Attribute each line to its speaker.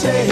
Speaker 1: say.